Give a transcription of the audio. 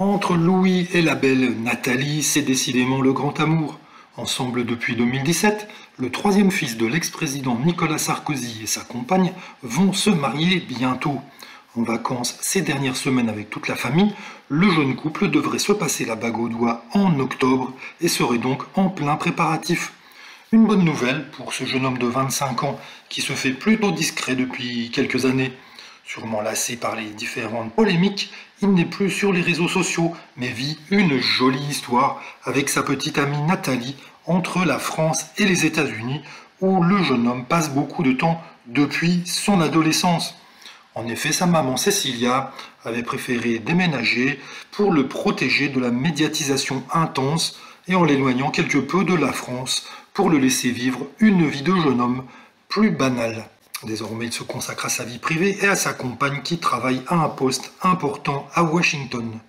Entre Louis et la belle Nathalie, c'est décidément le grand amour. Ensemble depuis 2017, le troisième fils de l'ex-président Nicolas Sarkozy et sa compagne vont se marier bientôt. En vacances ces dernières semaines avec toute la famille, le jeune couple devrait se passer la bague au doigt en octobre et serait donc en plein préparatif. Une bonne nouvelle pour ce jeune homme de 25 ans qui se fait plutôt discret depuis quelques années. Sûrement lassé par les différentes polémiques, il n'est plus sur les réseaux sociaux, mais vit une jolie histoire avec sa petite amie Nathalie entre la France et les États-Unis, où le jeune homme passe beaucoup de temps depuis son adolescence. En effet, sa maman Cecilia avait préféré déménager pour le protéger de la médiatisation intense et en l'éloignant quelque peu de la France pour le laisser vivre une vie de jeune homme plus banale. Désormais, il se consacre à sa vie privée et à sa compagne qui travaille à un poste important à Washington.